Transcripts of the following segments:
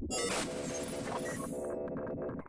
Oh, my God.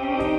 Bye.